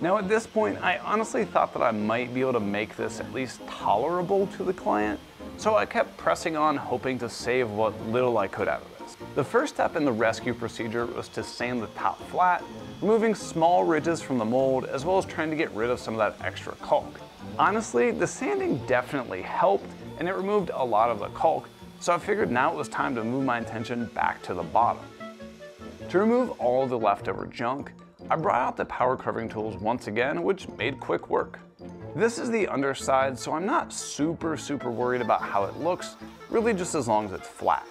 Now at this point, I honestly thought that I might be able to make this at least tolerable to the client, so I kept pressing on hoping to save what little I could out of this. The first step in the rescue procedure was to sand the top flat, removing small ridges from the mold as well as trying to get rid of some of that extra caulk. Honestly, the sanding definitely helped and it removed a lot of the caulk, so I figured now it was time to move my attention back to the bottom. To remove all the leftover junk, I brought out the power carving tools once again, which made quick work. This is the underside, so I'm not super, super worried about how it looks, really just as long as it's flat.